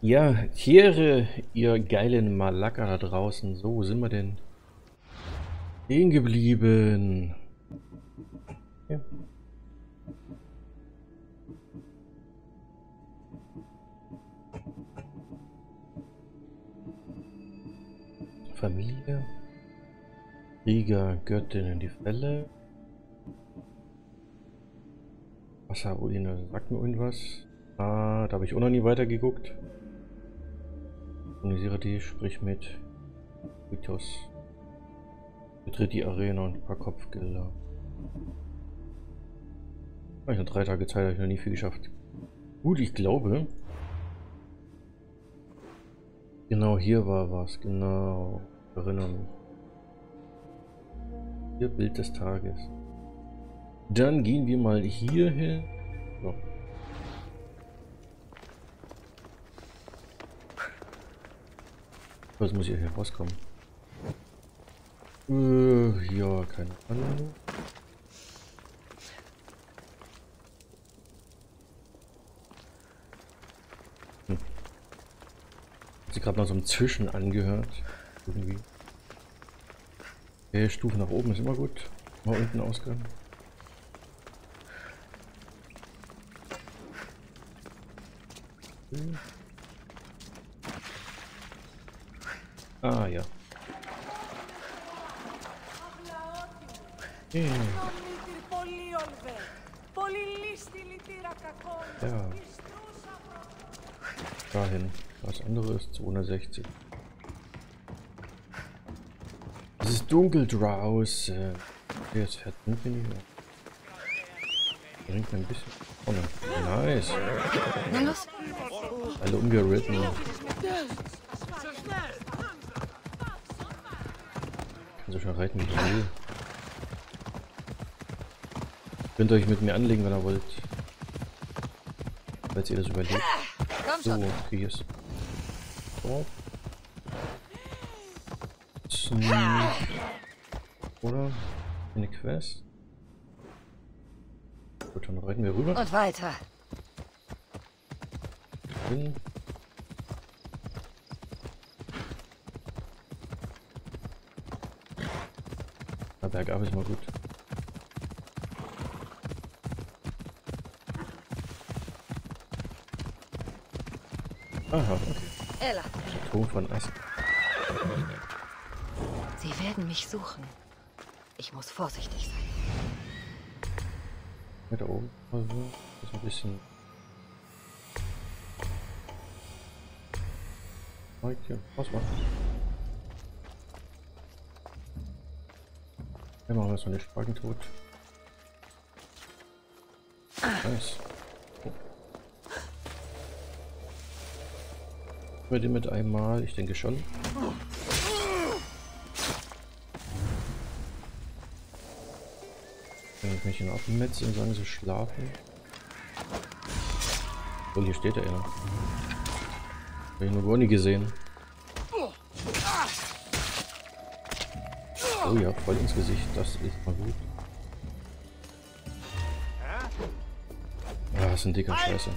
Ja, Tiere, ihr geilen Malaka da draußen. So, wo sind wir denn? Stehen geblieben. Ja. Familie. Krieger, Göttinnen, die Fälle. Wasserruine, sagt mir irgendwas? Ah, da habe ich auch noch nie weitergeguckt. Organisiere die, sprich mit Vitus. Betritt die Arena und ein paar Kopfgelder. Habe ich noch drei Tage Zeit, habe ich noch nie viel geschafft. Gut, ich glaube. Genau hier war was, genau. Erinnere mich. Hier Bild des Tages. Dann gehen wir mal hier hin. Was muss hier rauskommen? Äh, ja, keine Ahnung. Hm. Sie gerade mal so ein Zwischen angehört. Irgendwie. Okay, Stufe nach oben ist immer gut. Mal unten Ausgang. Hm. Ah, ja. Yeah. Ja. Dahin. Was anderes 260. Es ist dunkel draußen. Jetzt fährt nicht mehr. Bringt mir ein bisschen. Oh ne. Nice. Alle umgeritten. so schon reiten, wie ich will. Könnt euch mit mir anlegen, wenn ihr wollt. Falls ihr das überlebt. So, okay, hier ist. So. Oder? Eine Quest? Gut, dann reiten wir rüber. Und weiter. Hin. Bergab ist mal gut. Aha, okay. Ella. Ton von Ast. Sie werden mich suchen. Ich muss vorsichtig sein. Ja, da oben also, ist ein bisschen. Heute, was machen? Ja, machen wir so eine Spagen tot. Nice. Bei dem mit einmal, ich denke schon. Kann ich mich ihn abmetzen und sagen, sie schlafen? Oh, hier steht er ja. Habe ich noch gar nie gesehen. Oh ja, voll ins Gesicht. Das ist mal gut. Ah, das ist ein dicker Scheiße.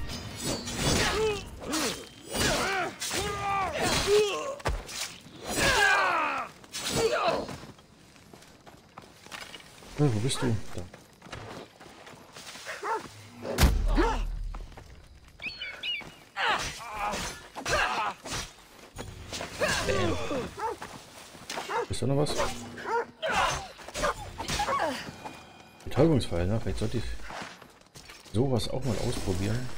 Oh, wo bist du? Da. Ist da noch was? Betäubungsfall, ne? Vielleicht sollte ich sowas auch mal ausprobieren.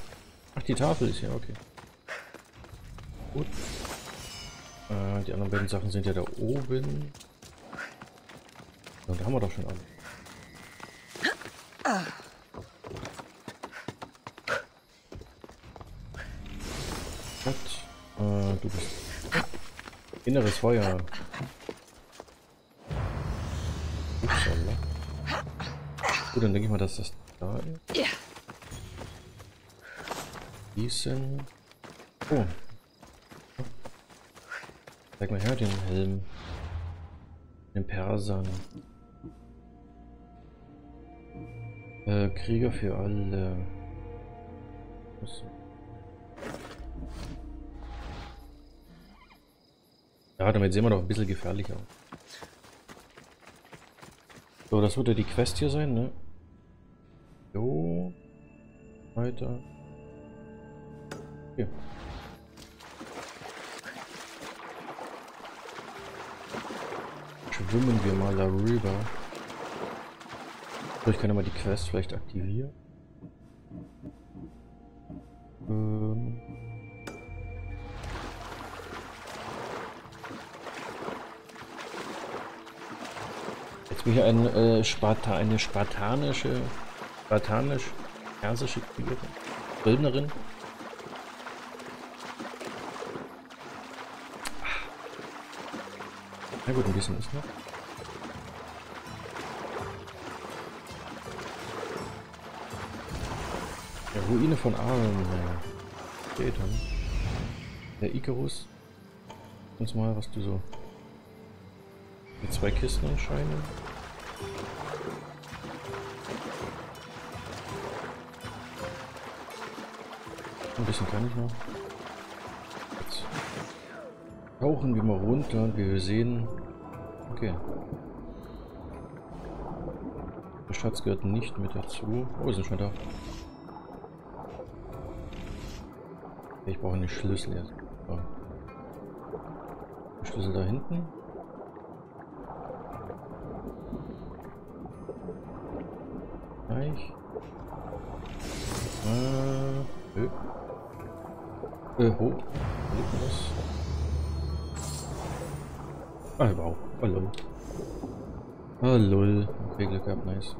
Ach, die Tafel ist hier, okay. Gut. Äh, die anderen beiden Sachen sind ja da oben. Und da haben wir doch schon alle. Gott. Äh, du bist. Inneres Feuer. Gut, dann denke ich mal, dass das da ist. Ja. Gießen. Oh. Zeig mal her den Helm. Den Persern. Äh, Krieger für alle. Ja, damit sehen wir doch ein bisschen gefährlicher aus. So, das wird ja die Quest hier sein, ne? Weiter. Hier. Schwimmen wir mal darüber. Ich kann ja mal die Quest vielleicht aktivieren. Ähm. Jetzt bin ich ein, äh, Sparta eine spartanische, spartanisch-persische Kriegerin, Bildnerin. Na gut, ein bisschen ist noch. Ja, Ruine von Arlen. Steht dann. Der Icarus. Uns mal, was du so. Mit zwei Kisten anscheinend. Ein bisschen kann ich noch. Jetzt tauchen wir mal runter, wie wir sehen. Okay. Der Schatz gehört nicht mit dazu. Oh, wir sind schon da. Ich brauche einen Schlüssel jetzt. So. Schlüssel da hinten. Äh, hoch. Ah, wow. Oh, lol. Oh, lol. Okay, Glück gehabt, nice.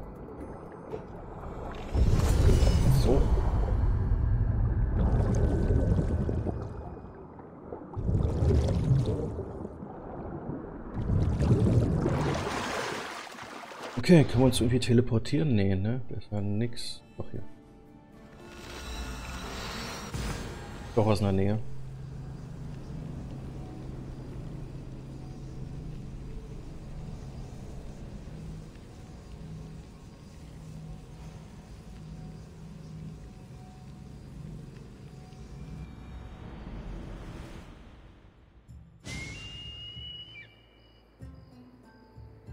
So. Okay, können wir uns irgendwie teleportieren? Nee, ne? Das war nix. Doch aus einer Nähe.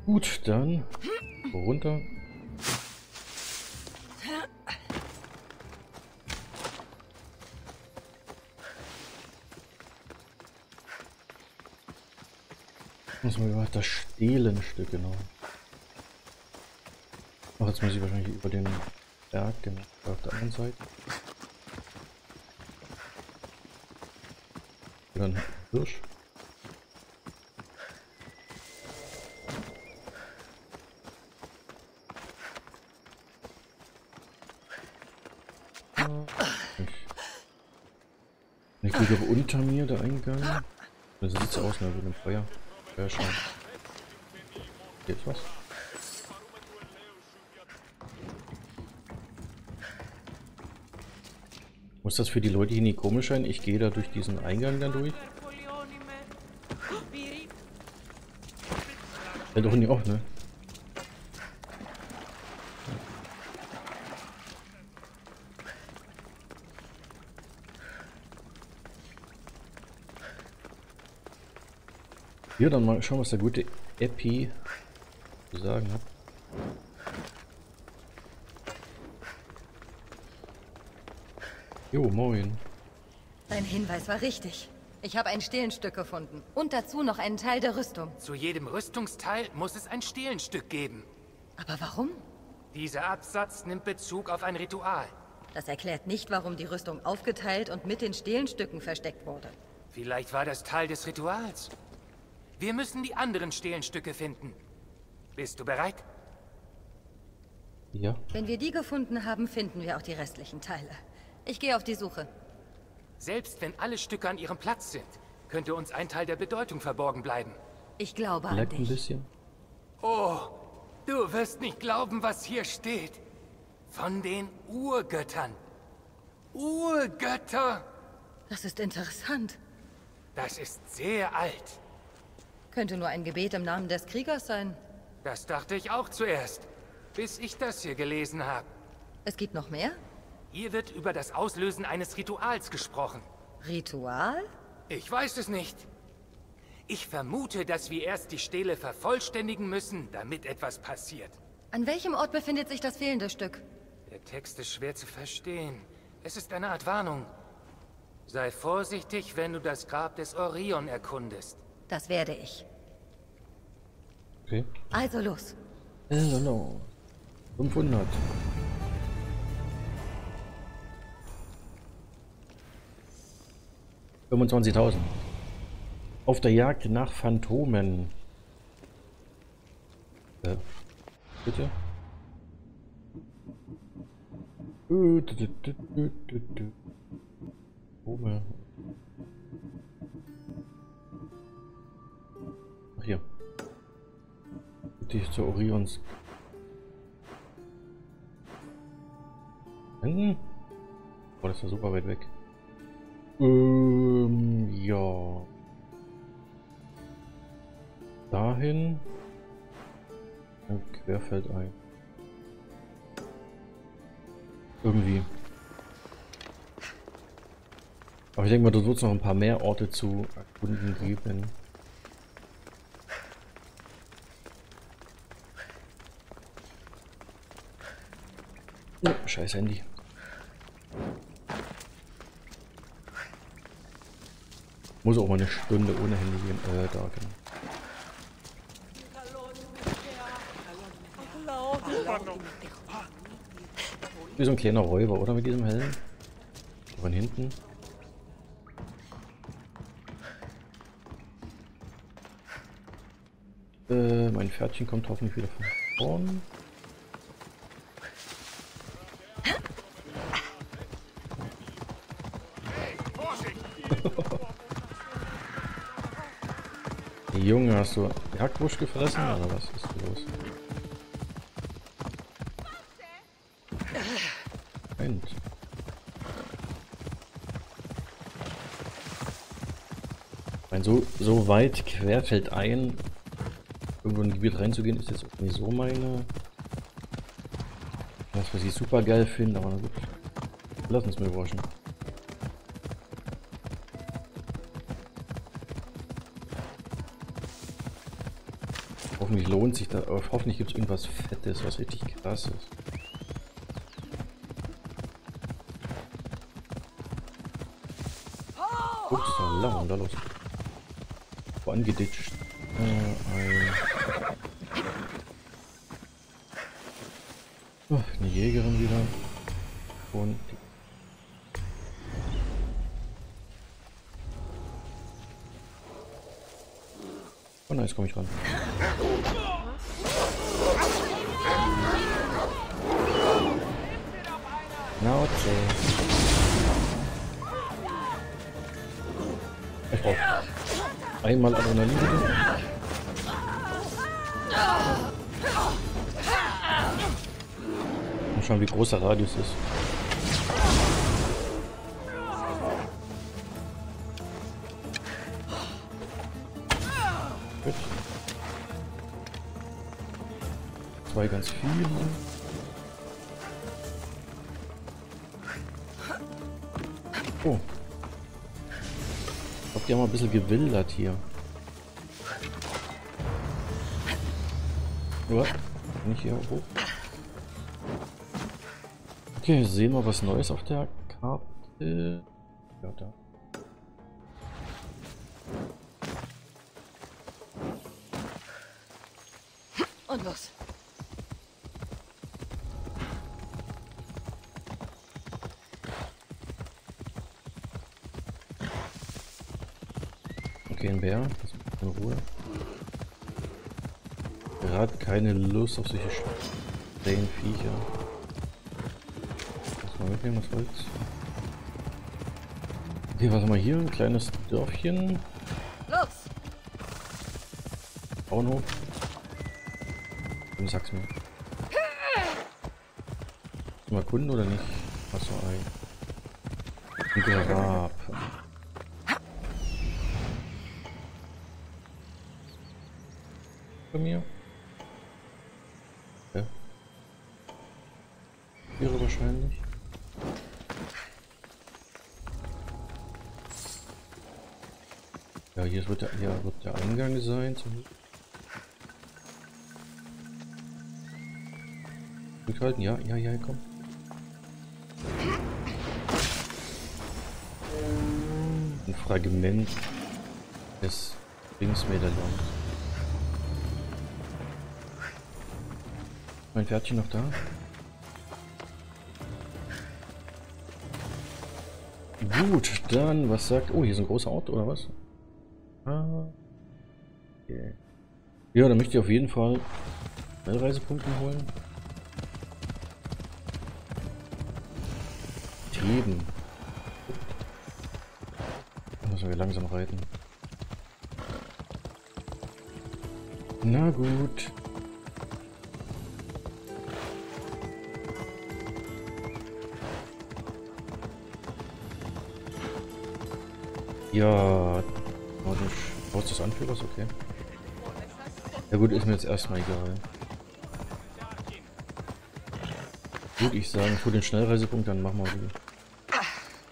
Gut, dann runter. Muss man über das Stehlenstück genau. Ach, jetzt muss ich wahrscheinlich über den Berg, genau, auf der anderen Seite. Oder ein Hirsch. Ich auch unter mir, der Eingang. Das sieht so aus, ne, wie ein Feuer. Feuerschein. Hier ist was. Muss das für die Leute hier nicht komisch sein? Ich gehe da durch diesen Eingang dann durch. Ja, doch nicht auch, ne? Hier dann mal schauen, was der gute Epi zu sagen hat. Jo, moin. Dein Hinweis war richtig. Ich habe ein Stehlenstück gefunden. Und dazu noch einen Teil der Rüstung. Zu jedem Rüstungsteil muss es ein Stehlenstück geben. Aber warum? Dieser Absatz nimmt Bezug auf ein Ritual. Das erklärt nicht, warum die Rüstung aufgeteilt und mit den Stehlenstücken versteckt wurde. Vielleicht war das Teil des Rituals. Wir müssen die anderen Stehlenstücke finden. Bist du bereit? Ja. Wenn wir die gefunden haben, finden wir auch die restlichen Teile. Ich gehe auf die Suche. Selbst wenn alle Stücke an ihrem Platz sind, könnte uns ein Teil der Bedeutung verborgen bleiben. Ich glaube an Leckt ein dich. bisschen. Oh, du wirst nicht glauben, was hier steht. Von den Urgöttern. Urgötter! Das ist interessant. Das ist sehr alt. Könnte nur ein Gebet im Namen des Kriegers sein. Das dachte ich auch zuerst, bis ich das hier gelesen habe. Es gibt noch mehr? Hier wird über das Auslösen eines Rituals gesprochen. Ritual? Ich weiß es nicht. Ich vermute, dass wir erst die Stele vervollständigen müssen, damit etwas passiert. An welchem Ort befindet sich das fehlende Stück? Der Text ist schwer zu verstehen. Es ist eine Art Warnung. Sei vorsichtig, wenn du das Grab des Orion erkundest. Das werde ich. Okay. Also los. Hello. 500. Fünfundzwanzigtausend. Auf der Jagd nach Phantomen. Äh, bitte? Äh, Dich zu Orions. Hm? Oh, das ist ja super weit weg. Ähm, ja. Dahin. Dann querfeld ein. Irgendwie. Aber ich denke mal, da wird es noch ein paar mehr Orte zu erkunden geben. Oh, scheiß Handy. Muss auch mal eine Stunde ohne Handy gehen. Äh, da, genau. Wie so ein kleiner Räuber, oder? Mit diesem Helm. Von hinten. Äh, mein Pferdchen kommt hoffentlich wieder von vorn. Junge, hast du Hackbusch gefressen oder was ist los? Moment. Ich meine, so, so weit querfeld ein, irgendwo in ein Gebiet reinzugehen, ist jetzt nicht so meine. Das, was ich super geil finde, aber na gut. Lass uns mal überraschen. Hoffentlich lohnt sich da. Hoffentlich gibt es irgendwas Fettes, was richtig krass ist. Ups, da lang, da los. Wo angeditscht. Äh. Oh, eine Jägerin wieder. Und... Oh nein, jetzt komme ich ran. Einmal Adrenalin. Mal schauen, wie groß der Radius ist. Gut. Zwei ganz viele. Oh. Glaube, die haben ein bisschen gewildert hier. Bin ich hier hoch? Okay, sehen wir was Neues auf der Karte. Ja, da. Und los. Okay, ein Bär. Lass mich in Ruhe. Gerade keine Lust auf solche schrägen Viecher. Lass mal mitnehmen, das Holz. Okay, was haben wir hier? Ein kleines Dörfchen. Los! Bauernhof. Du sag's mir. Mal Kunden oder nicht? Achso, ein. Ein Grab. Bei mir. Ja. Wäre wahrscheinlich. Ja, hier wird der, hier wird der Sein. Rückhalten, ja, ja, ja, komm. Ein Fragment des Ringsmedaillons. Mein Pferdchen noch da? Gut, dann, was sagt... Oh, hier ist ein großer Ort, oder was? Ja, dann möchte ich auf jeden Fall Schnellreisepunkte holen. Theben. Da müssen wir langsam reiten. Na gut. Ja, oh, du brauchst des Anführers, okay. Ja gut, ist mir jetzt erstmal egal. Würde ich sagen, für den Schnellreisepunkt, dann machen wir die,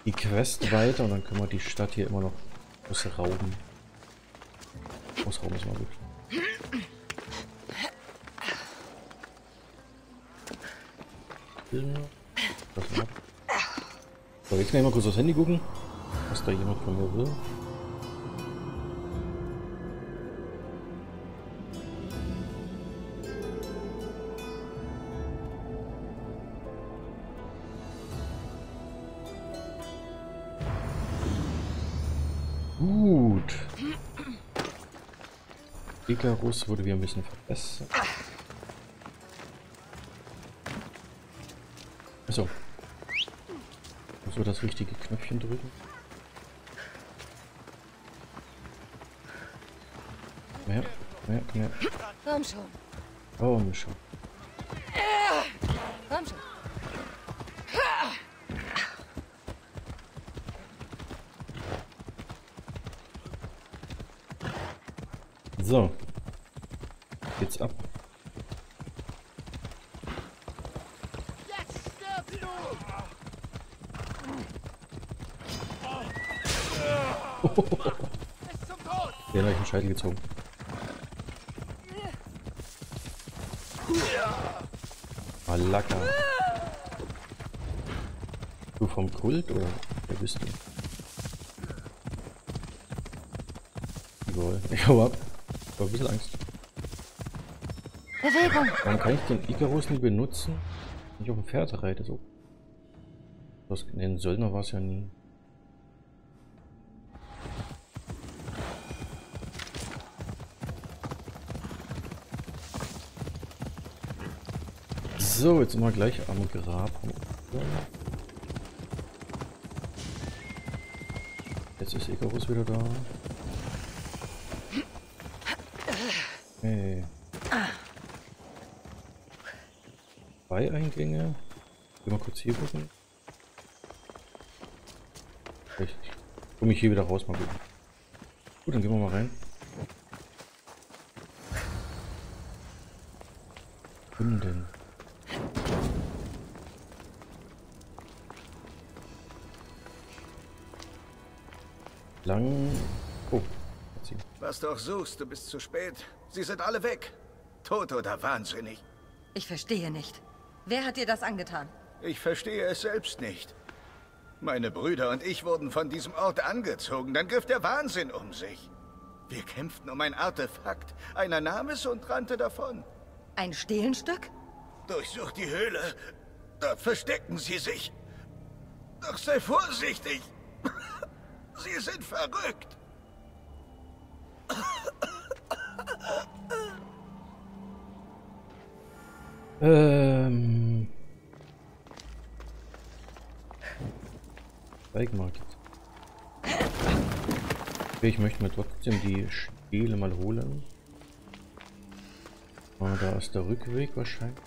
die Quest weiter und dann können wir die Stadt hier immer noch ausrauben. Ausrauben ist mal gut. So, jetzt kann ich mal kurz aufs Handy gucken was da jemand von mir will. Icarus wurde wieder ein bisschen verbessert. Achso. Muss wir das richtige Knöpfchen drücken? Komm her, komm her, komm her. Komm schon. Komm schon. Komm schon. So. Geht's ab. Den habe ich einen Scheitel gezogen. Malaka. Du vom Kult oder wer bist du? Egal. Ich hau ab. Ich hab ein bisschen Angst. Bewegung. Warum kann ich den Icarus nie benutzen? Wenn ich auf dem Pferd reite, so. Was, den Söldner war es ja nie. So, jetzt wir gleich am Grab. Jetzt ist Icarus wieder da. Hey. Zwei Eingänge. Geh mal kurz hier gucken. Ich komme ich hier wieder raus, mal gucken. Gut, dann gehen wir mal rein. Auch suchst, du bist zu spät. Sie sind alle weg. Tot oder wahnsinnig. Ich verstehe nicht. Wer hat dir das angetan? Ich verstehe es selbst nicht. Meine Brüder und ich wurden von diesem Ort angezogen. Dann griff der Wahnsinn um sich. Wir kämpften um ein Artefakt. Einer nahm es und rannte davon. Ein Stehlenstück? Durchsuch die Höhle. Dort verstecken sie sich. Doch sei vorsichtig. Sie sind verrückt. Ähm. Bikemarket. Okay, ich möchte mir trotzdem die Spiele mal holen. Ah, da ist der Rückweg wahrscheinlich.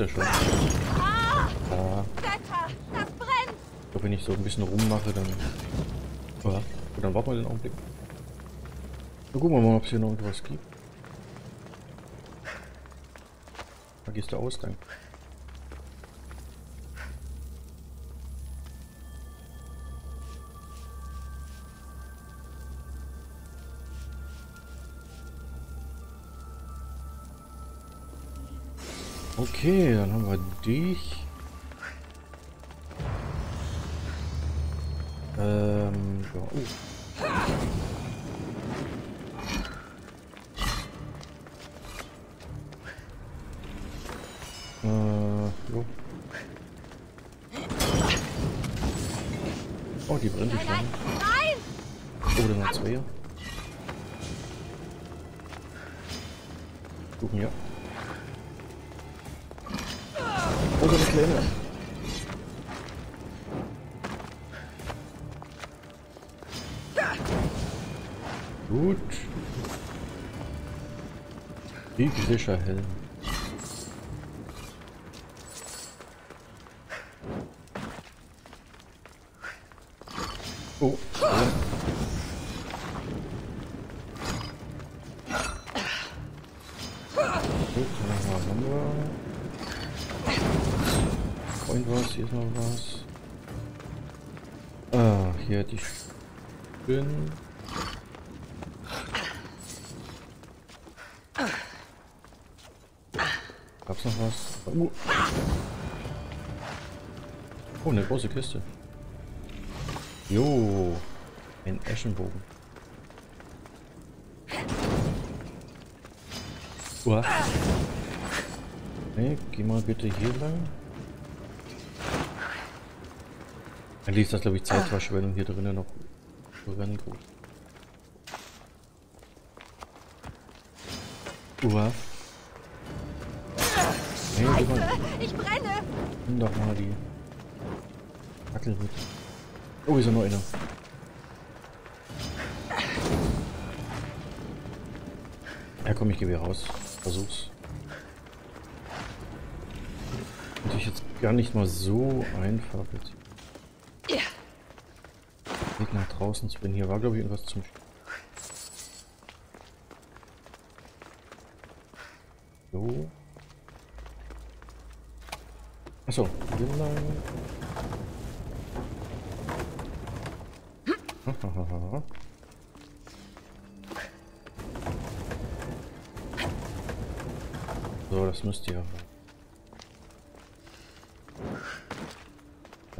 Ist er schon. Ah! Ja. Wetter! Das brennt! Ich glaube, wenn ich so ein bisschen rummache, dann. Ja. Gut, dann warten wir den Augenblick. Dann gucken wir mal, ob es hier noch irgendwas gibt. Da gehst du aus, Okay, dann haben wir dich. Gut. Kriegerischer Helm. Oh. oh. Gut, dann haben wir. Und was, hier ist noch was. Ah, hier die Spinnen. Gab's noch was? Oh, eine große Kiste. Jo, ein Eschenbogen. Uah. Nee, geh mal bitte hier lang. Eigentlich ist das, glaube ich, Zeitverschwendung hier drinnen noch rennen. Uah. Mal. Ich brenne! Nimm doch mal die Fackel mit. Oh, ist ja noch einer. Ja komm, ich gehe wieder raus. Versuch's. Natürlich jetzt gar nicht mal so einfach. Weg nach draußen zu bin. Hier war glaube ich irgendwas zum Sch So. Hier lang. So, das müsst ihr.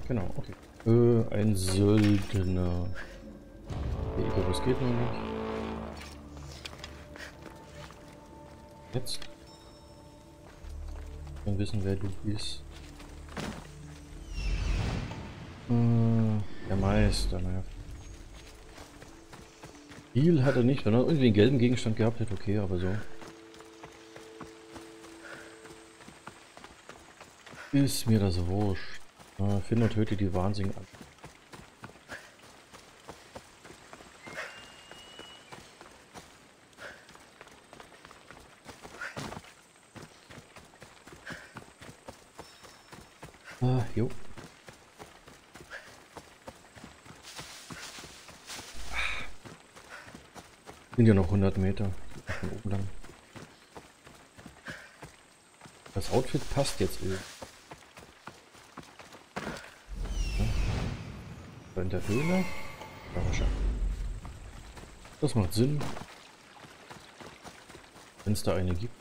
Genau, okay. Äh, ein Söldner. Okay, egal, was geht noch nicht. Jetzt. Dann wissen, wer du bist. Äh, der Meister, naja. Viel hat er nicht. Wenn er irgendwie einen gelben Gegenstand gehabt hätte, okay, aber so. Ist mir das wurscht. Äh, finde und töte die Wahnsinn an. Ah, jo. Sind ja noch 100 Meter oben lang. Das Outfit passt jetzt irgendwie. Ja. In der Höhle. Das macht Sinn. Wenn es da eine gibt.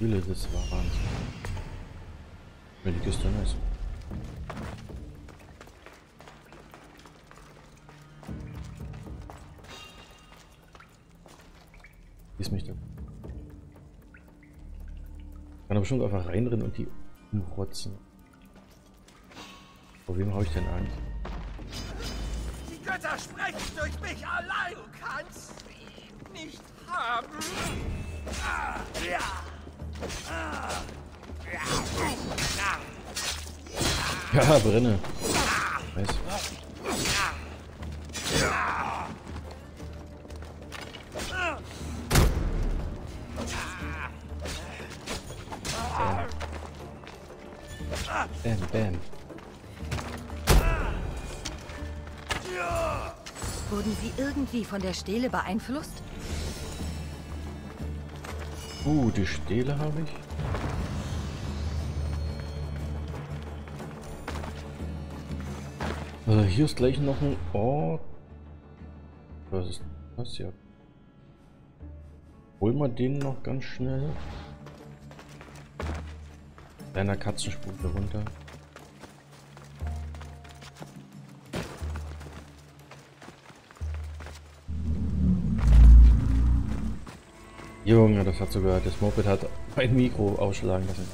Höhle des Warans. Wenn die Kiste ist. Ist mich da. Kann er bestimmt einfach reinrennen und die umrotzen. Vor wem habe ich denn Angst? Die Götter sprechen durch mich allein. Du kannst sie nicht haben. Ja, brenne. Weiß. Bam, bam. Wurden Sie irgendwie von der Stele beeinflusst? Uh, die Stele habe ich. Äh, hier ist gleich noch ein Ort. Was ist das hier? Holen wir den noch ganz schnell. Kleiner Katzenspuk runter. Junge, das hat sogar, das Moped hat mein Mikro ausschlagen lassen.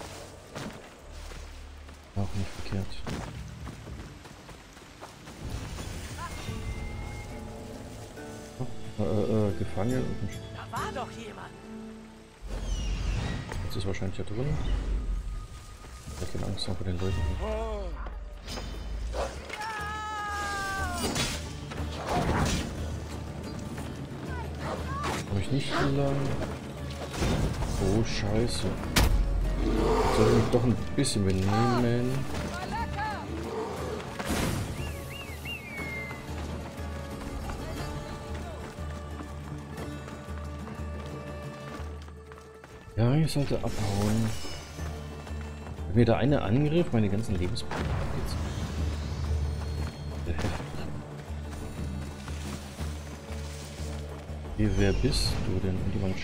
Auch nicht verkehrt. Gefangen Da war doch jemand. Jetzt ist wahrscheinlich ja drin. Ich hab keine Angst vor den Leuten. Hab ich nicht lang. Oh Scheiße. Jetzt soll ich mich doch ein bisschen benehmen. Ich sollte abhauen. Wenn mir da einer angriff, meine ganzen Lebenspunkte heftig. Wie, wer bist du denn? Und jemand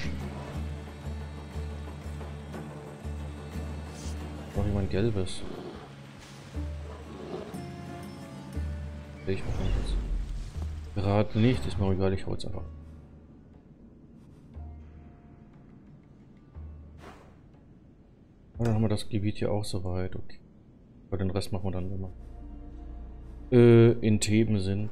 Noch jemand Gelbes. Ich mach mal jetzt. Gerade nicht, ist mir egal, ich hau jetzt einfach. Und dann haben wir das Gebiet hier auch soweit. Okay. Aber den Rest machen wir dann immer. Äh, in Theben sind.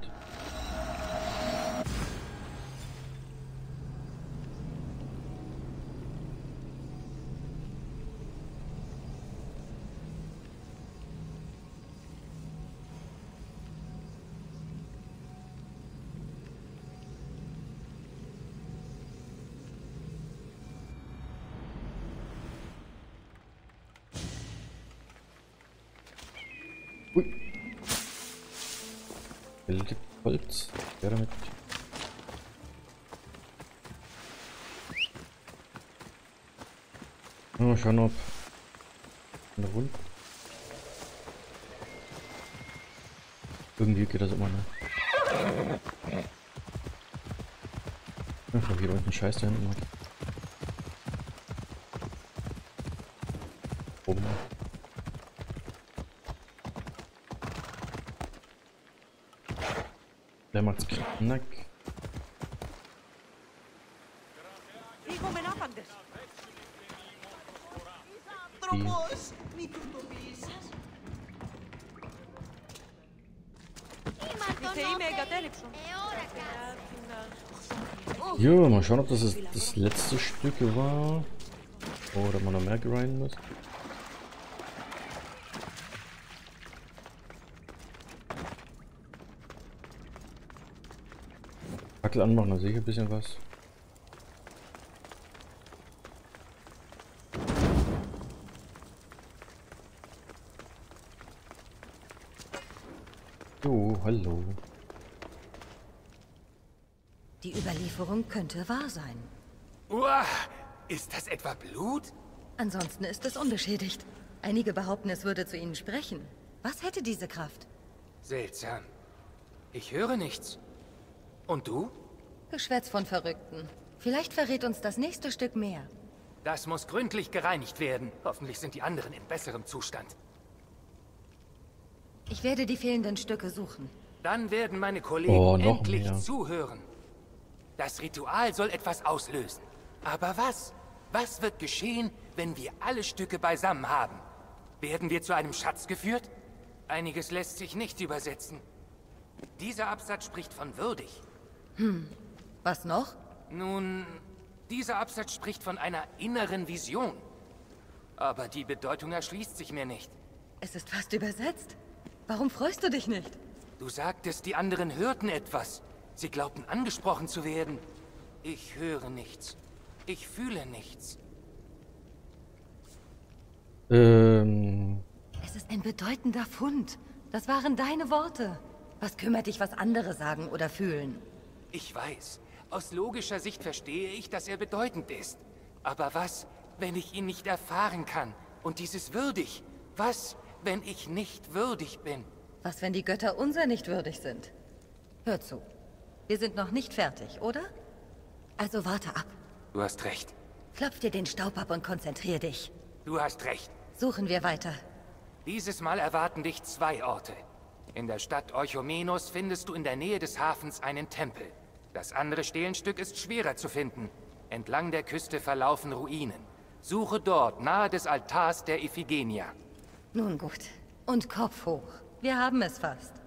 Scheiß da hinten. Jo, mal schauen, ob das das, letzte Stück war. Oder man noch mehr grinden muss. Fackel anmachen, da sehe ich ein bisschen was. Jo, hallo. Die Überlieferung könnte wahr sein. Uah, ist das etwa Blut? Ansonsten ist es unbeschädigt. Einige behaupten, es würde zu ihnen sprechen. Was hätte diese Kraft? Seltsam. Ich höre nichts. Und du? Geschwätz von Verrückten. Vielleicht verrät uns das nächste Stück mehr. Das muss gründlich gereinigt werden. Hoffentlich sind die anderen in besserem Zustand. Ich werde die fehlenden Stücke suchen. Dann werden meine Kollegen Oh, noch endlich mehr. zuhören. Das Ritual soll etwas auslösen. Aber was? Was wird geschehen, wenn wir alle Stücke beisammen haben? Werden wir zu einem Schatz geführt? Einiges lässt sich nicht übersetzen. Dieser Absatz spricht von würdig. Was noch? Nun, dieser Absatz spricht von einer inneren Vision. Aber die Bedeutung erschließt sich mir nicht. Es ist fast übersetzt. Warum freust du dich nicht? Du sagtest, die anderen hörten etwas. Sie glaubten angesprochen zu werden. Ich höre nichts. Ich fühle nichts. Ähm, Es ist ein bedeutender Fund. Das waren deine Worte. Was kümmert dich, was andere sagen oder fühlen? Ich weiß. Aus logischer Sicht verstehe ich, dass er bedeutend ist. Aber was, wenn ich ihn nicht erfahren kann? Und dieses würdig? Was, wenn ich nicht würdig bin? Was, wenn die Götter unser nicht würdig sind? Hör zu. Wir sind noch nicht fertig, oder? Also warte ab. Du hast recht. Klopf dir den Staub ab und konzentrier dich. Du hast recht. Suchen wir weiter. Dieses Mal erwarten dich zwei Orte. In der Stadt Euchomenos findest du in der Nähe des Hafens einen Tempel. Das andere Stehlenstück ist schwerer zu finden. Entlang der Küste verlaufen Ruinen. Suche dort, nahe des Altars der Iphigenia. Nun gut. Und Kopf hoch. Wir haben es fast.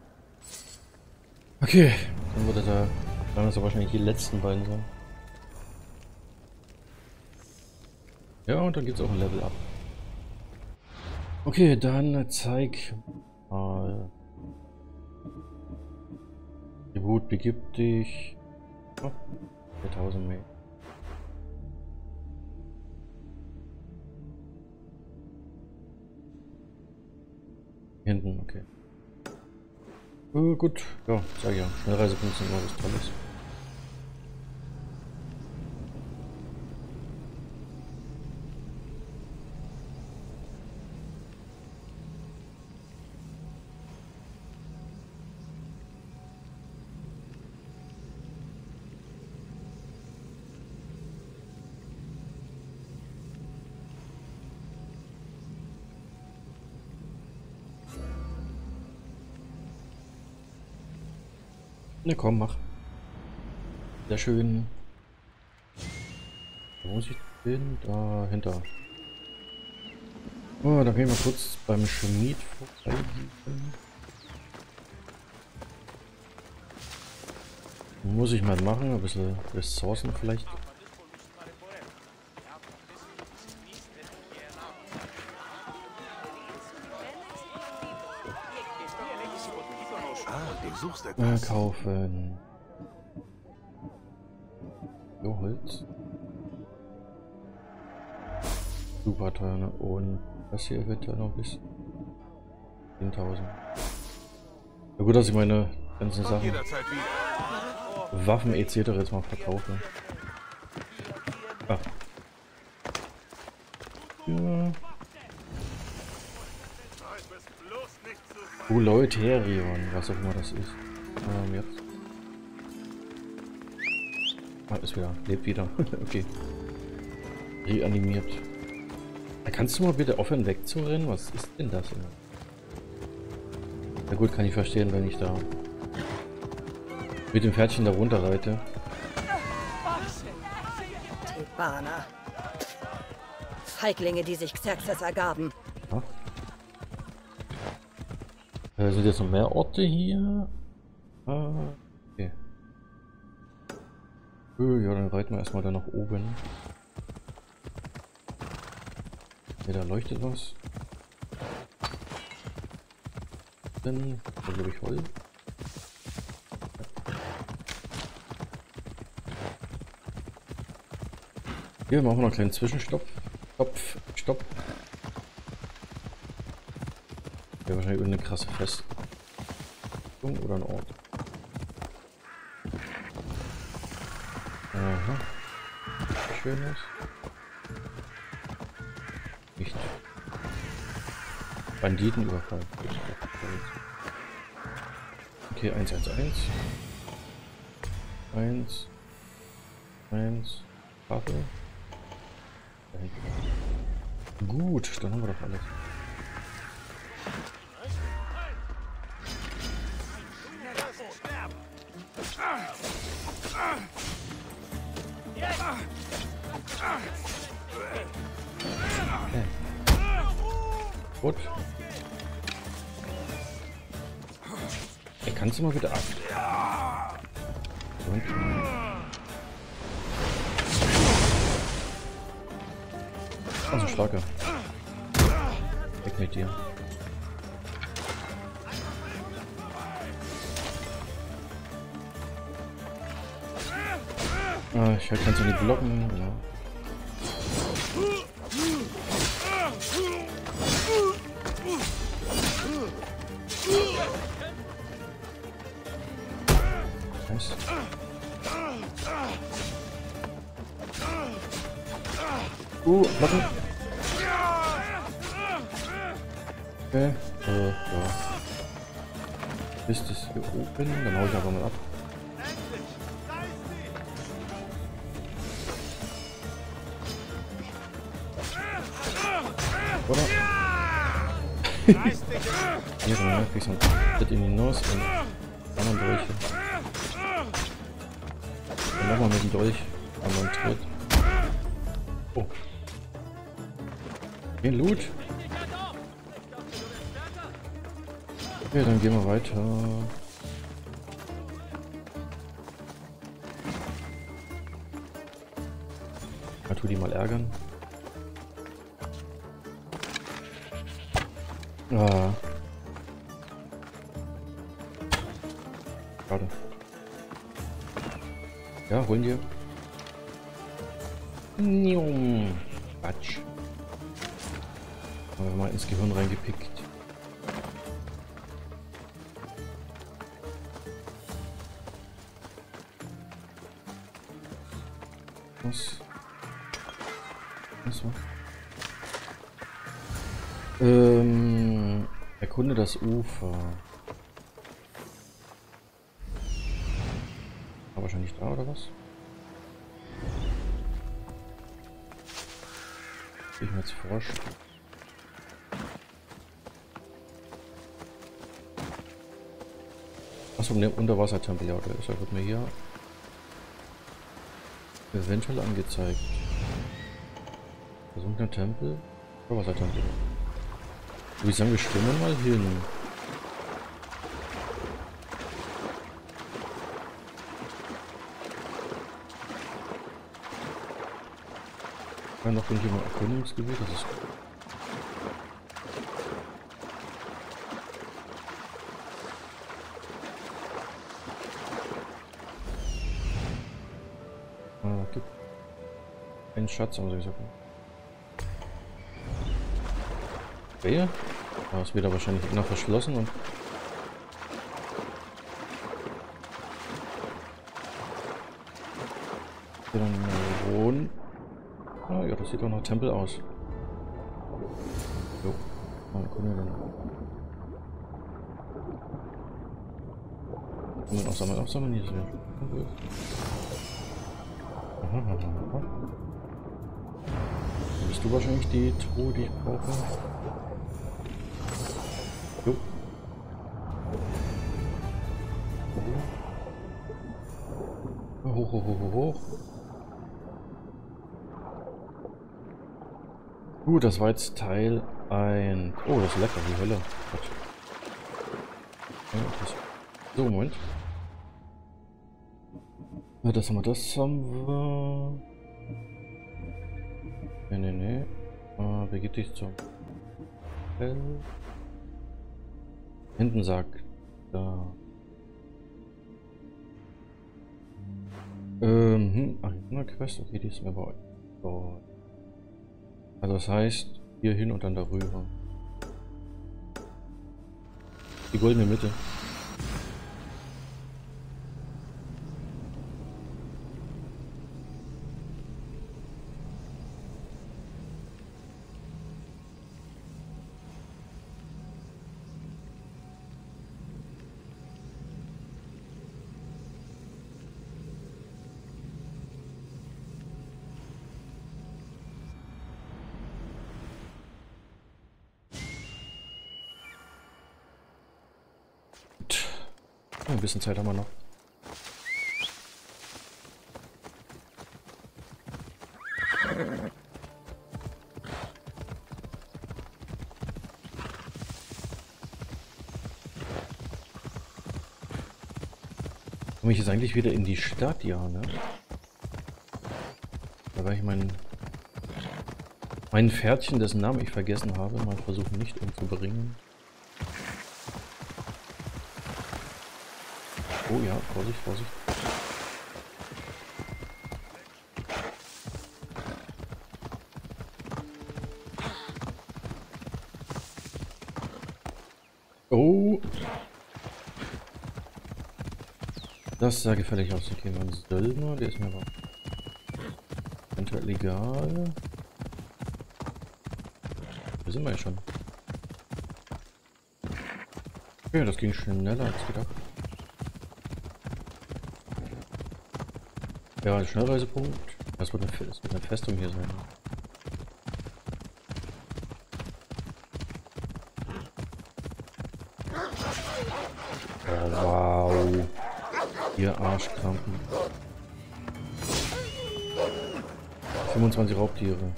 Okay. Dann würde da. Dann das wahrscheinlich die letzten beiden sein. Ja, und dann geht's auch ein Level ab. Okay, dann zeig mal. Gebot begib dich. Oh, 4000 mehr. Hinten, okay. Äh, gut, ja, sag ja. Schnellreisepunkte sind immer was Tolles. Ne, komm, mach. Sehr schön. Wo muss ich hin? Dahinter. Oh, da gehen wir kurz beim Schmied vorbei. Muss ich mal machen, ein bisschen Ressourcen vielleicht. Ah, du suchst Äh, etwas. kaufen. So, Holz. Super teuer. ne? Und das hier wird ja noch bis 10.000. Ja gut, dass ich meine ganzen Sachen. Waffen etc. jetzt mal verkaufe. Ah. Ja. Uleuterion, was auch immer das ist. Ähm, jetzt. Ah, ist wieder. Lebt wieder. okay. Reanimiert. Da kannst du mal bitte aufhören wegzurennen? Was ist denn das? Na gut, kann ich verstehen, wenn ich da mit dem Pferdchen da runter reite. Thebaner. Feiglinge, die sich Xerxes ergaben. Äh, sind jetzt noch mehr Orte hier? Ah, okay. Ja, dann reiten wir erstmal da nach oben. Ja, da leuchtet was. Dann, da glaube ich Holz. Hier machen wir noch einen kleinen Zwischenstopp. Stopp, stopp. Ja, wahrscheinlich irgendeine krasse Festung oder ein Ort. Aha. Schönes. Nicht. Banditenüberfall. Okay, 111. 1. 1. Tafel. Gut, dann haben wir doch alles. Also starker. Weg mit dir. Ah, ich kann es nicht blocken, genau. Uh, blocken. Okay, äh, ja. Ist es hier oben? Dann hau ich einfach mal ab. Oder? Hier, dann krieg ich so ein Tritt in die Nuss und dann einen Dolch. Dann nochmal mit dem Dolch. Okay, Loot. Okay, dann gehen wir weiter. Das Ufer. War wahrscheinlich da oder was? Ich mir jetzt forschen. Achso, ne Unterwassertempel, ja, der ist ja, wird mir hier eventuell angezeigt. Versunkener Tempel, Unterwassertempel. Würde ich sagen, wir schwimmen mal hin. Ja, noch irgendjemand Erkundungsgebiet, das ist gut. Ah, einen Schatz, aber ich sagen. Okay. Da ist wieder wahrscheinlich immer verschlossen und dann mal wohnen. Ah ja, das sieht doch nach Tempel aus. Jo. Mal gucken wir dann. Sammeln, aufsammeln, aufsammeln, hier ist wieder. Aha, aha, aha. Bist du wahrscheinlich die Truhe, die ich brauche. Hoch, hoch, hoch, hoch. Gut, das war jetzt Teil 1. Oh, das ist lecker, wie Hölle. Gott. So, Moment. Ja, das haben wir, das haben wir. Ne, ne, ne. Wer geht dich zum? Hinten sagt da. Ähm, hm, ach, eine Quest, okay, die ist mir bei euch. So. Also das heißt, hier hin und dann darüber. Die goldene Mitte. Ein bisschen Zeit haben wir noch. Komme ich jetzt eigentlich wieder in die Stadt? Ja, ne? Da war ich mein... Mein Pferdchen, dessen Namen ich vergessen habe, mal versuchen nicht umzubringen. Oh ja, Vorsicht, Vorsicht. Oh! Das sah gefällig aus. Okay, mein Söldner, der ist mir aber eventuell egal. Wo sind wir ja schon? Okay, das ging schneller als gedacht. Ja, Schnellreisepunkt. Das wird eine, das wird eine Festung hier sein. Wow. Ihr Arschkrampen. 25 Raubtiere.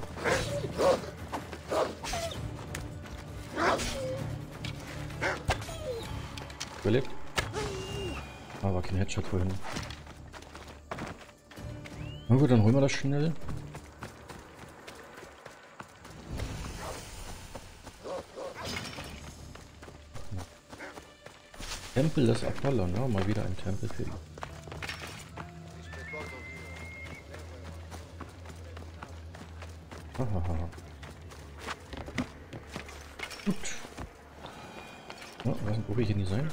Überlebt? Ah, war kein Headshot vorhin. Na gut, dann holen wir das schnell. Tempel des Apollon, ja, mal wieder ein Tempel für ihn. Gut. Ja, was hier nicht sein?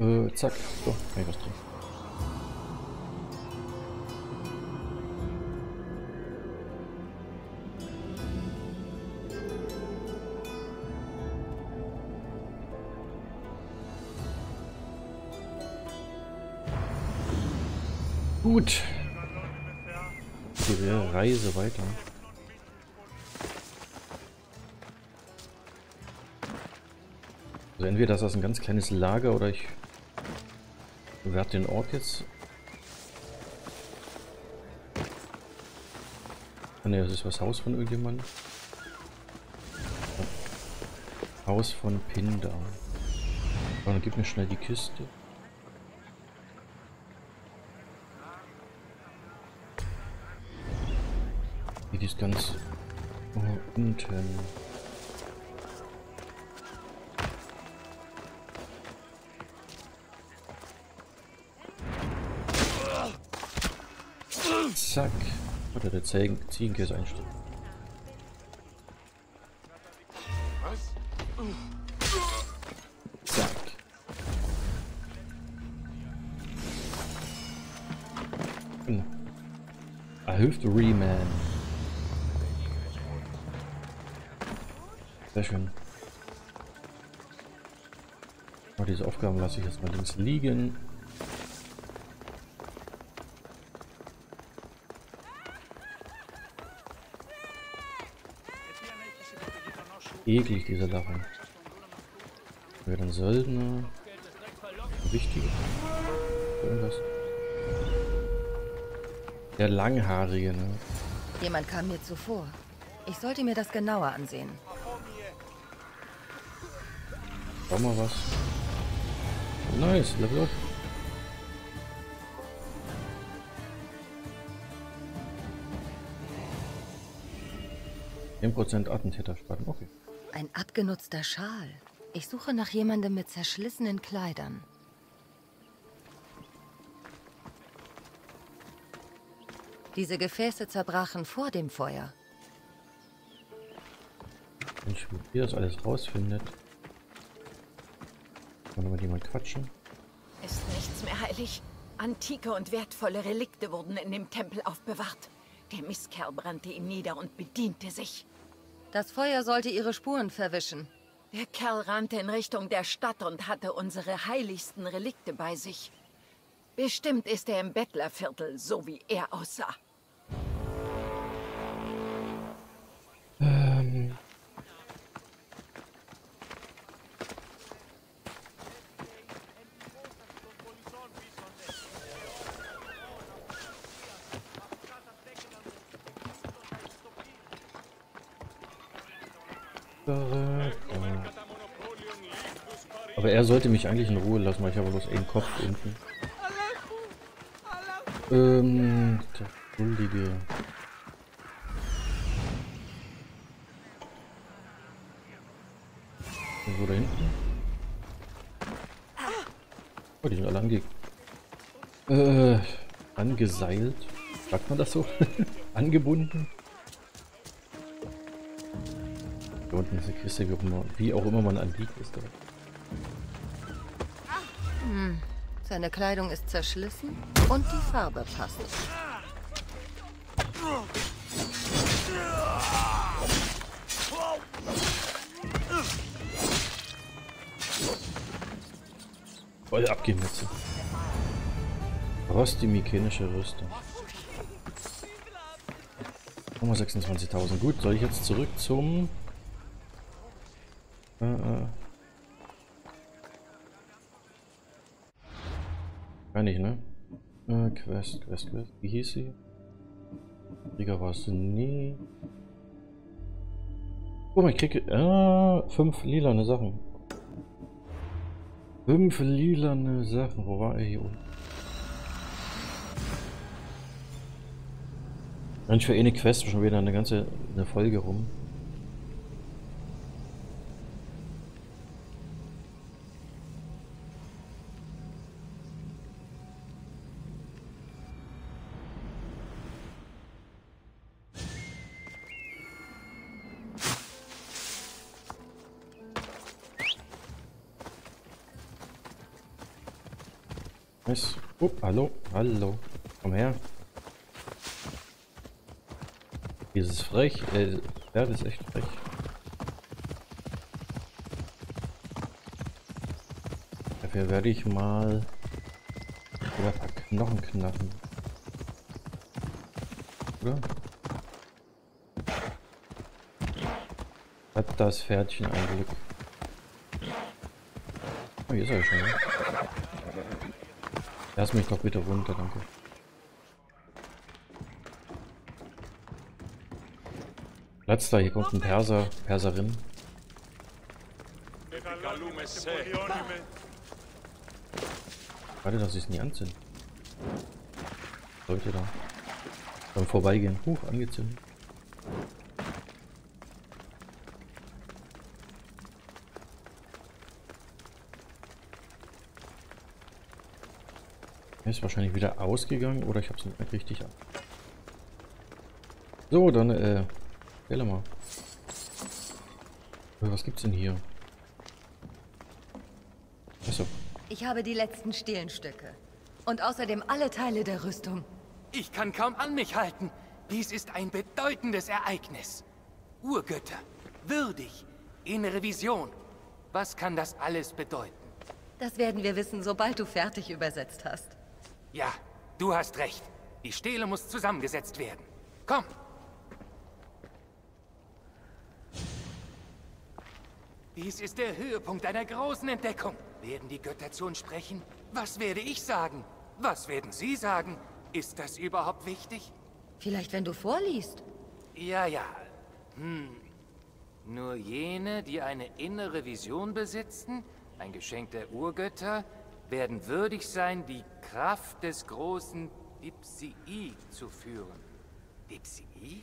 Äh, zack. So, kann ich was drin. Gut. Die Reise weiter. Also entweder ist das ein ganz kleines Lager oder ich werde den Ort jetzt. Ne, das ist das Haus von irgendjemandem. Haus von Pindar. Oh, dann gib mir schnell die Kiste. Die ist ganz oh, unten. Zack. Oder der Ziegen Ziegenkäse einstellen. Zack. Hm. Er hilft Reman. Sehr schön. Oh, diese Aufgaben lasse ich jetzt mal links liegen. Eklig, diese Lachen. Wir dann Söldner. Wichtig. Irgendwas. Der Langhaarige, ne? Jemand kam mir zuvor. Ich sollte mir das genauer ansehen. Schau mal was. Nice, Level up. Prozent Attentäter sparen. Okay. Ein abgenutzter Schal. Ich suche nach jemandem mit zerschlissenen Kleidern. Diese Gefäße zerbrachen vor dem Feuer. Wenn ich mit ihr das alles rausfindet. Kann mal jemand quatschen? Ist nichts mehr heilig. Antike und wertvolle Relikte wurden in dem Tempel aufbewahrt. Der Misskerl brannte ihn nieder und bediente sich. Das Feuer sollte ihre Spuren verwischen. Der Kerl rannte in Richtung der Stadt und hatte unsere heiligsten Relikte bei sich. Bestimmt ist er im Bettlerviertel, so wie er aussah. Aber er sollte mich eigentlich in Ruhe lassen, weil ich habe bloß einen Kopf unten. Ähm, der Schuldige. Irgendwo da hinten? Oh, die sind alle ange... Äh, angeseilt. Sagt man das so? Angebunden? Da unten ist eine Kiste, wie auch immer, wie auch immer man anliegt ist. Da. Seine Kleidung ist zerschlissen und die Farbe passt. Voll abgemetzt. Rostimikenische Rüstung. Nochmal 26.000. Gut, soll ich jetzt zurück zum... Äh. Kann ich, ne? Äh, Quest, Quest, Quest. Wie hieß sie? Krieger war es nie. Mal, ich kriege äh, fünf lilane Sachen. Fünf lilane Sachen. Wo war er hier unten? Mensch, für eine Quest schon wieder eine ganze eine Folge rum. Nice. Oh, hallo, hallo. Komm her. Dieses frech, äh, ja, das ist echt frech. Dafür werde ich mal wieder ein paar Knochen knacken. Oder? Hat das Pferdchen ein Glück. Oh, hier ist er schon. Lass mich doch bitte runter, danke. Platz da, hier kommt ein Perser, Perserin. Warte, dass ich es nie anzünden. Leute da. Beim Vorbeigehen. Huch, angezündet. Ist wahrscheinlich wieder ausgegangen oder ich habe es nicht mehr richtig ab. So, dann, äh, wähle mal. Äh, Was gibt's denn hier? Achso. Ich habe die letzten Stehlenstücke. Und außerdem alle Teile der Rüstung. Ich kann kaum an mich halten. Dies ist ein bedeutendes Ereignis. Urgötter, würdig, innere Vision. Was kann das alles bedeuten? Das werden wir wissen, sobald du fertig übersetzt hast. Ja, du hast recht. Die Stele muss zusammengesetzt werden. Komm. Dies ist der Höhepunkt einer großen Entdeckung. Werden die Götter zu uns sprechen? Was werde ich sagen? Was werden sie sagen? Ist das überhaupt wichtig? Vielleicht, wenn du vorliest. Ja, ja. Hm. Nur jene, die eine innere Vision besitzen, ein Geschenk der Urgötter, werden würdig sein, die Kraft des großen Dipsii zu führen. Dipsii?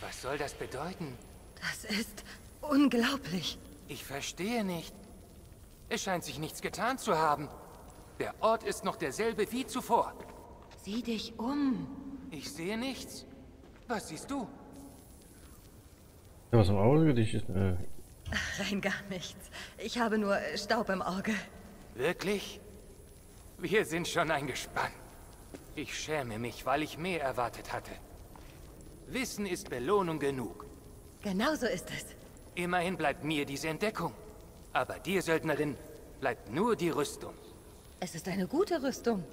Was soll das bedeuten? Das ist unglaublich. Ich verstehe nicht. Es scheint sich nichts getan zu haben. Der Ort ist noch derselbe wie zuvor. Sieh dich um. Ich sehe nichts. Was siehst du? Ja, was im Auge? Dich, äh, Rein gar nichts. Ich habe nur Staub im Auge. Wirklich? Wir sind schon eingespannt. Ich schäme mich, weil ich mehr erwartet hatte. Wissen ist Belohnung genug. Genau so ist es. Immerhin bleibt mir diese Entdeckung. Aber dir, Söldnerin, bleibt nur die Rüstung. Es ist eine gute Rüstung.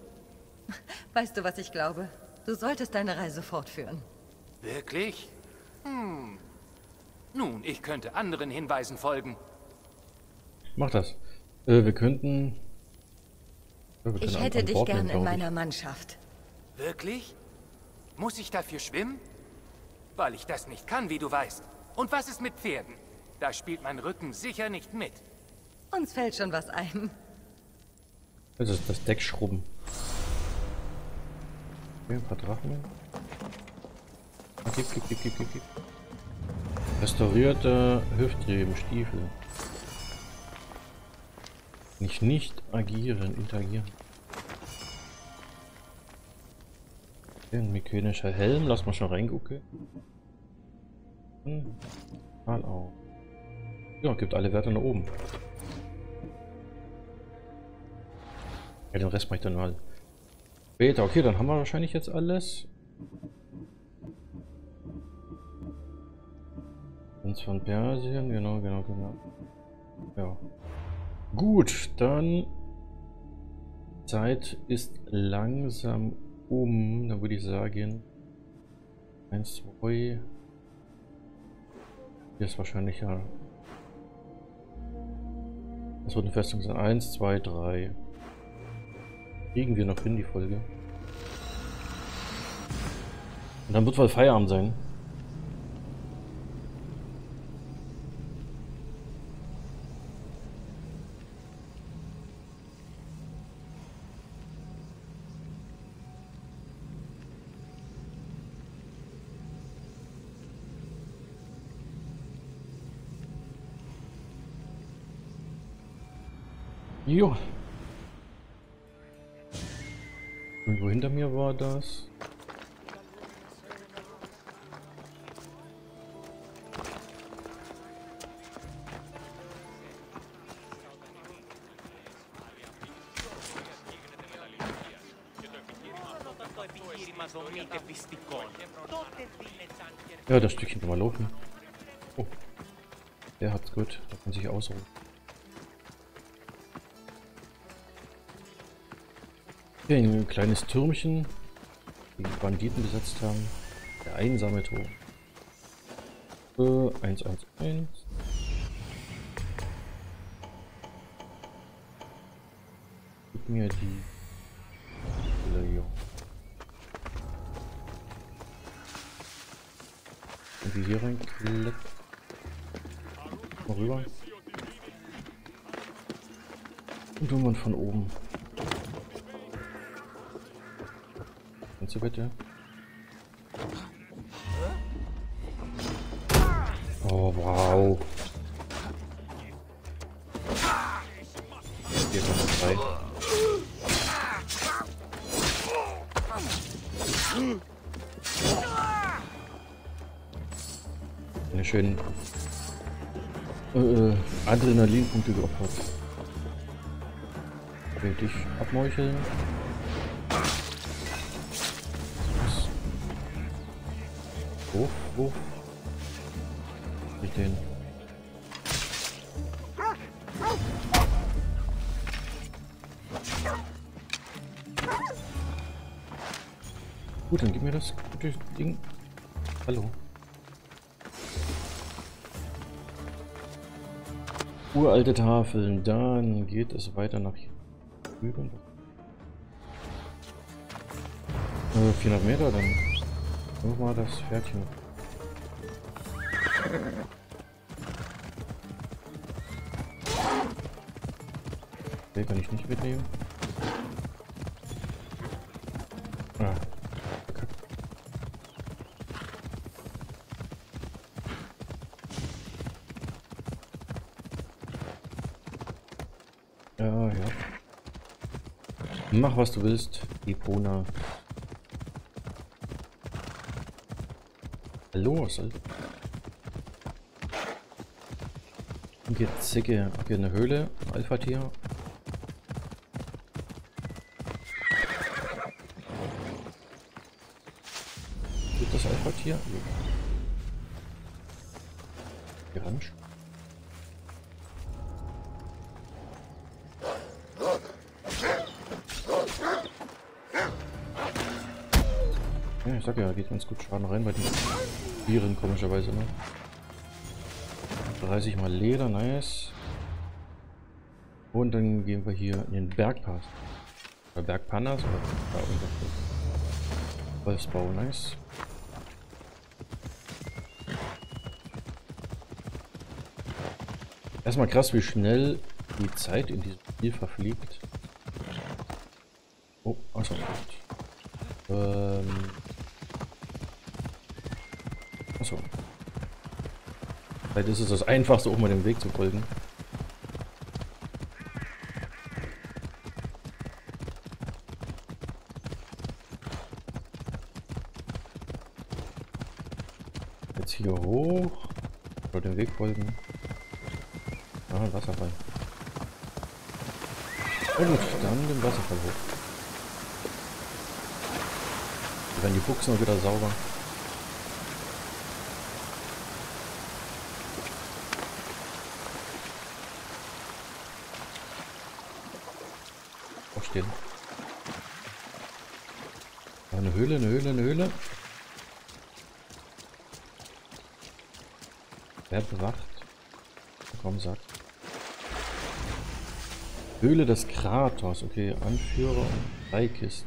Weißt du, was ich glaube? Du solltest deine Reise fortführen. Wirklich? Hm. Nun, ich könnte anderen Hinweisen folgen. mach das. Äh, wir könnten... Ich hätte dich Bord gern in meiner Mannschaft. Wirklich? Muss ich dafür schwimmen? Weil ich das nicht kann, wie du weißt. Und was ist mit Pferden? Da spielt mein Rücken sicher nicht mit. Uns fällt schon was ein. Das ist das Deck schrubben. Okay, ein paar Drachen. Gib, gib, gib, gib, gib, gib. Restaurierte Hüftriebenstiefel. Nicht nicht agieren, interagieren. Ein mechanischer Helm, lass mal schon reingucken. Hm. Mal auf. Ja, gibt alle Werte nach oben. Ja, den Rest mache ich dann mal später. Okay, dann haben wir wahrscheinlich jetzt alles. Prinz von Persien, genau, genau, genau. Ja. Gut, dann Zeit ist langsam um. Dann würde ich sagen 1, 2. Hier ist wahrscheinlich ja. Das wird eine Festung sein. 1, 2, 3. Kriegen wir noch hin die Folge. Und dann wird wohl Feierabend sein. Jo. Irgendwo hinter mir war das. Ja, das Stückchen kann man laufen. Oh. Der hat's gut. Da kann sich ausruhen. Hier ein kleines Türmchen, die Banditen besetzt haben. Der einsame Turm. Äh, 111. Gib mir die. Und die hier reinklettern. Mal rüber. Und irgendwann von oben. Du bitte? Oh, wow. Kommt noch drei. Eine schönen äh, äh, Adrenalinpunkte geopfert. Okay, dich abmeucheln. Hoch. Ich den. Gut, dann gib mir das gute Ding. Hallo. Uralte Tafeln, dann geht es weiter nach hier drüben. Äh, 400 Meter, dann Mach mal das Pferdchen. Den kann ich nicht mitnehmen. Ah. Ja. Mach was du willst, Ipona. Hallo, was Und jetzt Zicke, hier eine Höhle, Alpha-Tier. Gibt das Alpha-Tier? Orange. Ja, ich sag ja, geht ganz gut Schaden rein bei den Viren, komischerweise, ne? 30 mal Leder, nice. Und dann gehen wir hier in den Bergpass. Oder Bergpandas oder da irgendwas. Wolfsbau, nice. Erstmal krass, wie schnell die Zeit in diesem Spiel verfliegt. Oh, achso. Ähm. Achso. Vielleicht ist es das Einfachste, auch mal dem Weg zu folgen. Jetzt hier hoch. Oder dem Weg folgen. Ah, Wasserfall. Gut, dann den Wasserfall hoch. Werden die Buchsen wieder sauber. Aufstehen. Ah, Eine Höhle, eine Höhle, eine Höhle. Wer bewacht? Komm, sagt. Höhle des Kraters. Okay, Anführer und Freikiste.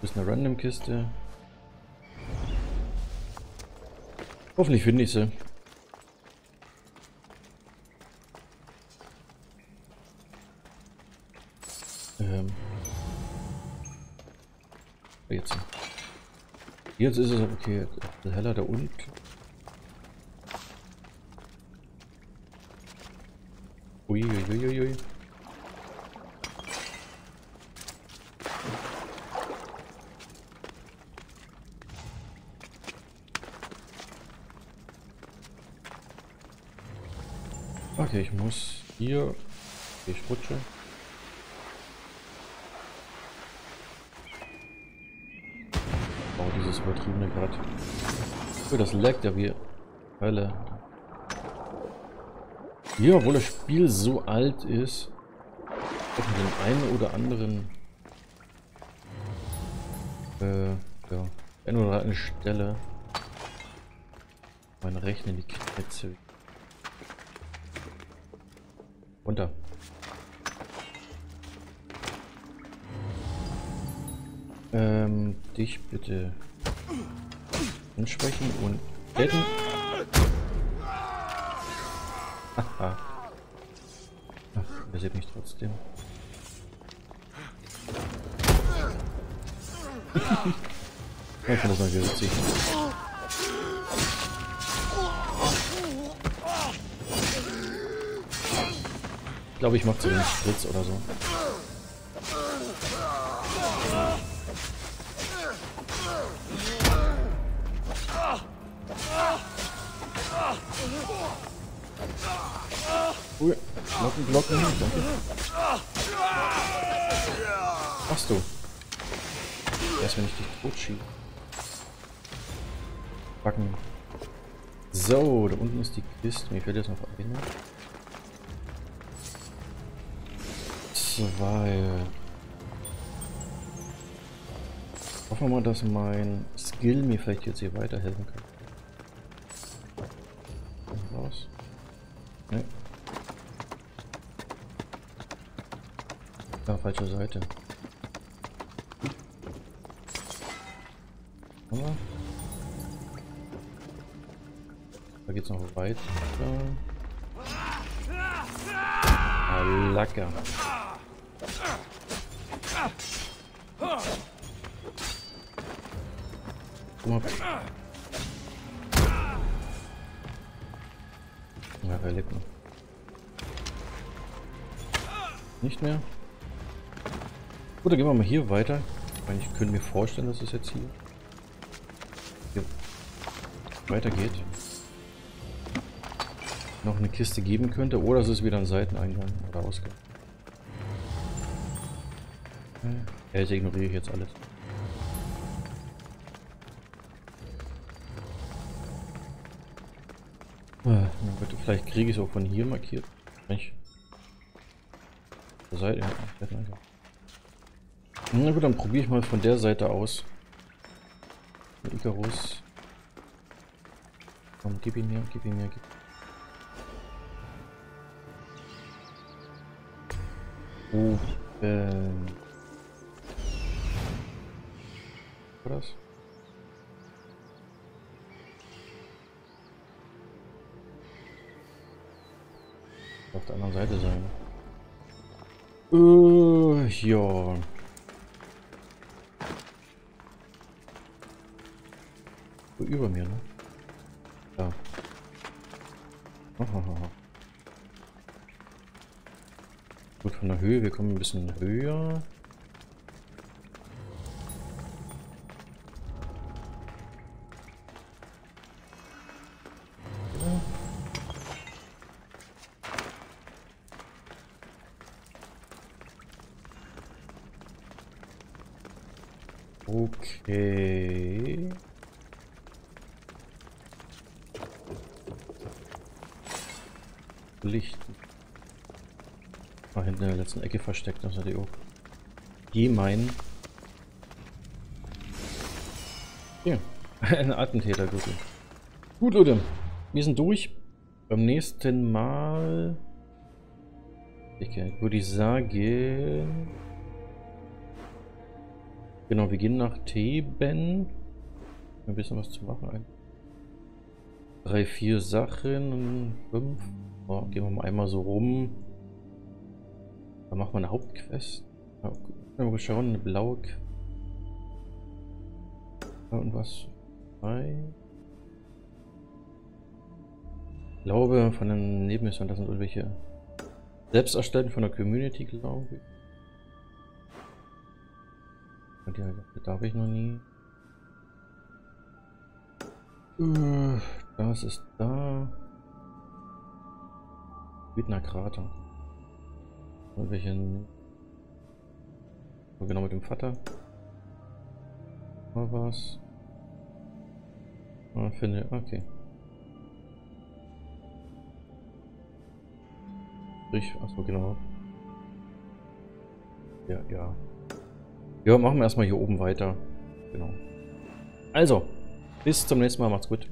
Das ist eine Random-Kiste. Hoffentlich finde ich sie. Jetzt ist es okay. Heller da unten. Uiuiuiui. Okay, ich muss hier. Ich rutsche. Oh, dieses übertriebene Grad. Oh, das leckt ja wie Hölle. Ja, obwohl das Spiel so alt ist, mit den einen oder anderen äh, ja, eine oder andere Stelle mein Rechner die Knetze runter. Ähm, dich bitte ansprechen und retten. Haha. Ach, er sieht mich trotzdem. ich finde das mal witzig. Ich glaube, ich mache zu den Spritz oder so. Glocken, Glocken. Machst du? Erst wenn ich dich tot schiebe. Backen. So, da unten ist die Kiste. Mir fällt jetzt noch eine. Zwei. Hoffen wir mal, dass mein Skill mir vielleicht jetzt hier weiterhelfen kann. Ja, falsche Seite. Da geht's noch weiter. Ah, lecker. Guck. Ja, wer lebt noch? Nicht mehr? Gut, dann gehen wir mal hier weiter. Ich, meine, ich könnte mir vorstellen, dass es jetzt hier, hier weitergeht. Noch eine Kiste geben könnte. Oder es ist wieder ein Seiteneingang oder Ausgang. Ja, ich ignoriere ich jetzt alles. Ah, na gut, vielleicht kriege ich es auch von hier markiert. Nicht. Der Seite, ja. Na gut, dann probiere ich mal von der Seite aus. Icarus. Komm, gib ihn mir, gib ihn mir, gib ihn mir. Oh, ähm. War das? Auf der anderen Seite sein. Äh, ja. Über mir, ne? Ja. Ahaha. Gut, von der Höhe, wir kommen ein bisschen höher. Okay. Licht. War hinten in der letzten Ecke versteckt, das hatte ich auch. Gemein. Hier. Ein Attentäter, gut. Gut, Leute. Wir sind durch. Beim nächsten Mal. Okay, würde ich sagen. Genau, wir gehen nach Theben. Ein bisschen was zu machen. Ein, drei, vier Sachen. Fünf. Oh, gehen wir mal einmal so rum. Dann machen wir eine Hauptquest. Ja, mal schauen, eine blaue. Und was? Drei. Ich glaube, von den Nebenmissionen, das sind irgendwelche selbst erstellten von der Community, glaube ich. Die darf ich noch nie. Äh, das ist da. Witner Krater. Irgendwelchen. Genau mit dem Vater. Mal was. Ah, finde. Okay. Ich. Achso, genau. Ja, ja. Ja, machen wir erstmal hier oben weiter. Genau. Also, bis zum nächsten Mal. Macht's gut.